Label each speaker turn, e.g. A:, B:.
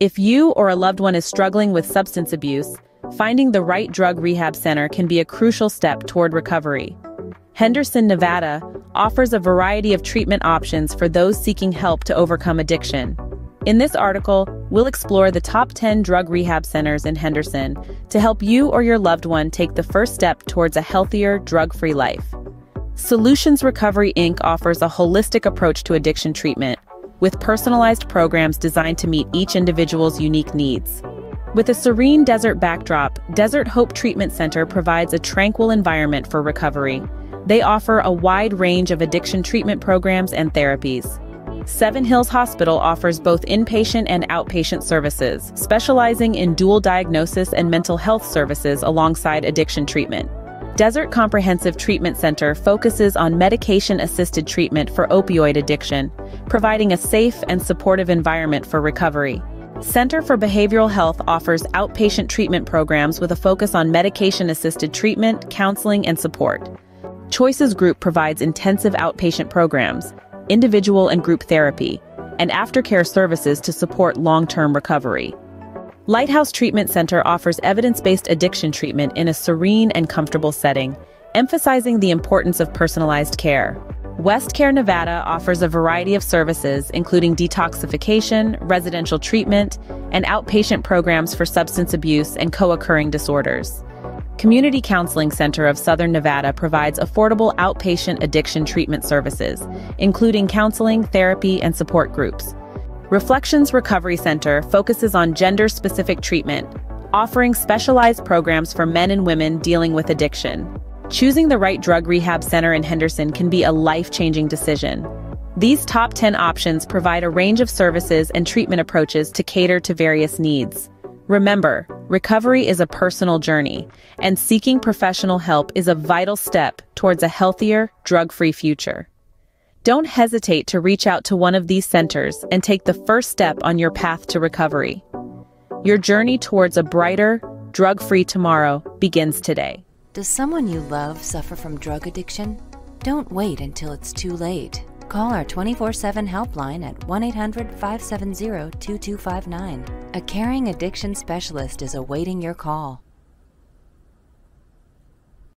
A: If you or a loved one is struggling with substance abuse, finding the right drug rehab center can be a crucial step toward recovery. Henderson, Nevada, offers a variety of treatment options for those seeking help to overcome addiction. In this article, we'll explore the top 10 drug rehab centers in Henderson to help you or your loved one take the first step towards a healthier, drug-free life. Solutions Recovery Inc. offers a holistic approach to addiction treatment, with personalized programs designed to meet each individual's unique needs. With a serene desert backdrop, Desert Hope Treatment Center provides a tranquil environment for recovery. They offer a wide range of addiction treatment programs and therapies. Seven Hills Hospital offers both inpatient and outpatient services, specializing in dual diagnosis and mental health services alongside addiction treatment. Desert Comprehensive Treatment Center focuses on medication-assisted treatment for opioid addiction, providing a safe and supportive environment for recovery. Center for Behavioral Health offers outpatient treatment programs with a focus on medication-assisted treatment, counseling, and support. Choices Group provides intensive outpatient programs, individual and group therapy, and aftercare services to support long-term recovery. Lighthouse Treatment Center offers evidence-based addiction treatment in a serene and comfortable setting, emphasizing the importance of personalized care. Westcare Nevada offers a variety of services, including detoxification, residential treatment, and outpatient programs for substance abuse and co-occurring disorders. Community Counseling Center of Southern Nevada provides affordable outpatient addiction treatment services, including counseling, therapy, and support groups. Reflections Recovery Center focuses on gender-specific treatment, offering specialized programs for men and women dealing with addiction. Choosing the right drug rehab center in Henderson can be a life-changing decision. These top 10 options provide a range of services and treatment approaches to cater to various needs. Remember, recovery is a personal journey, and seeking professional help is a vital step towards a healthier, drug-free future. Don't hesitate to reach out to one of these centers and take the first step on your path to recovery. Your journey towards a brighter, drug-free tomorrow begins today.
B: Does someone you love suffer from drug addiction? Don't wait until it's too late. Call our 24 7 helpline at 1 800 570 2259. A caring addiction specialist is awaiting your call.